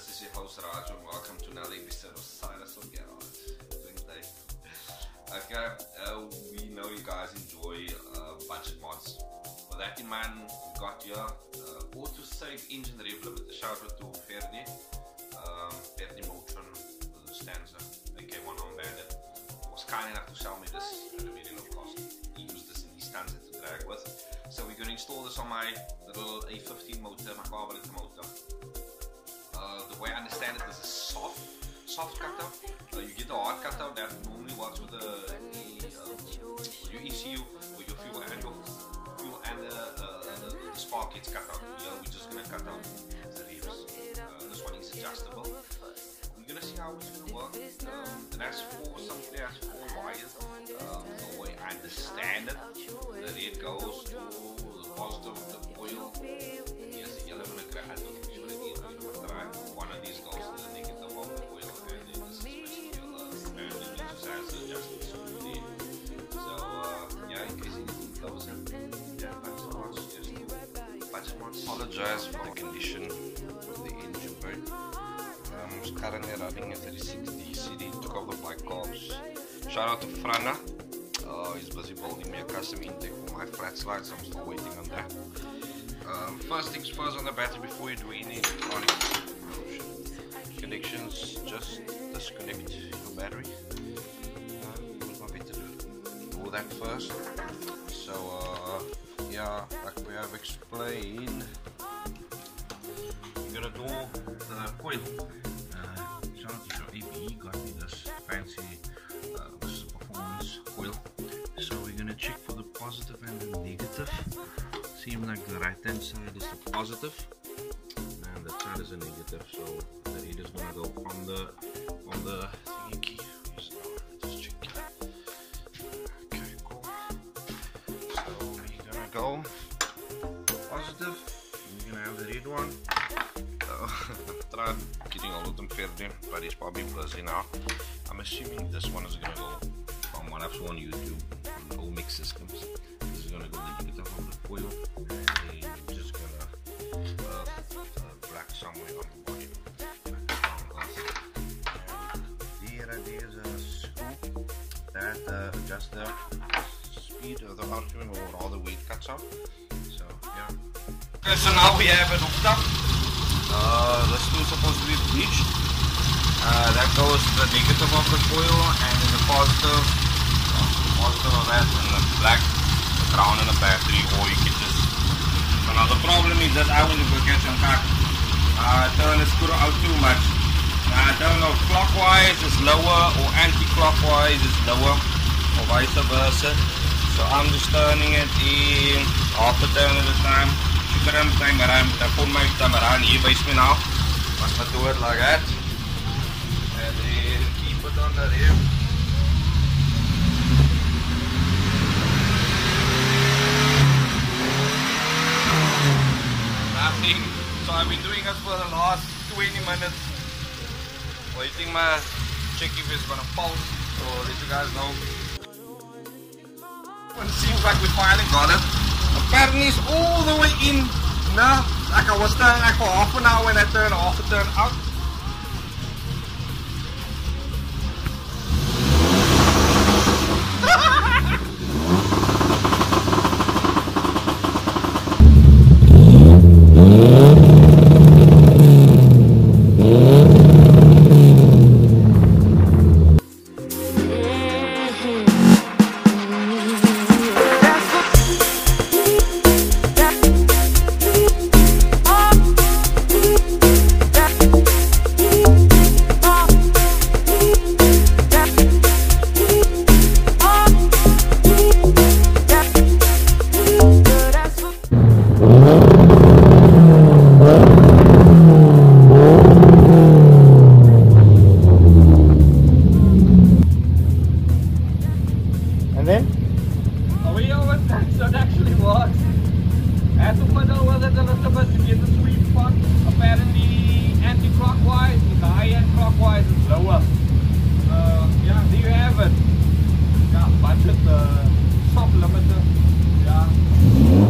this is your host Raj and welcome to another episode of Side Hustle Garage. Okay, uh, we know you guys enjoy uh, budget mods. With that in mind, we got here uh, auto save engine rev limit. Shout out to Ferdi, um, Ferdi Motron, the Stanza, AK1 on Bandit. Was kind enough to sell me this at a very low cost. He used this in his Stanza to drag with. So we're going to install this on my little A15 motor, my carburetor motor. The way I understand it, this is soft, soft cutout. Uh, you get the hard cutout that normally works with the, the your ECU, with your fuel and your fuel and the, uh, spark gets cut out. We're just gonna cut out the ribs. Uh, this one is adjustable. We're gonna see how it's gonna work. Um, and as for something that's for wires, um, the way I understand it, the red goes to the positive, the apologize for the condition of the engine bay. Um, it's currently running a 36D CD, took off the bike carbs. Shout out to Frana. Uh, he's busy building me a custom intake for my flat slide, so I'm still waiting on that. Um, first things first on the battery before you do any electronic connections, just disconnect your battery. Uh, my to do, do that first. So, uh, yeah, like we have explained, the this fancy uh, performance. So we're gonna check for the positive and the negative. Seems like the right hand side is the positive and that side is a negative. So the reader is gonna go on the on the thingy. Okay, cool. So we're gonna go positive. We're gonna have the red one. Uh, tried getting all of them filled in, but it's probably busy now. I'm assuming this one is gonna go from what I've seen on YouTube, OMEX systems. This is gonna go the negative of the coil, and you're just gonna uh, uh, black somewhere on the body. And there, there's a screw that uh, adjusts the speed of the argument or all the weight cuts out. So yeah. Okay, so now we have it hooked up. Uh, this two is supposed to be bleached. Uh, that goes to the negative of the coil and in the positive, uh, positive of that and the black, the ground and the battery or you can just so now the problem is that I want to go get some back. Uh, turn the screw out too much. I don't know clockwise is lower or anti-clockwise is lower or vice versa. So I'm just turning it in half a turn at a time. Like that. And then keep it on. Nothing. So I've been doing it for the last 20 minutes. Waiting my check if it's gonna pulse. So let you guys know. It seems like we finally got it. Apparently it's all the way in. Now, like I was turning like half an hour when I turned off and turned out. we almost touched so it actually works. As to pedal whether the rest of us to get the sweet spot, apparently anti-clockwise is high and clockwise is lower. Uh, yeah, do you have it? Yeah, budget, the uh, top limiter, yeah.